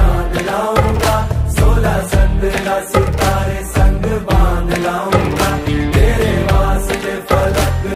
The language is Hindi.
चाँद लाऊँगा सोलह संग सितारे संग बाँध लाऊँगा।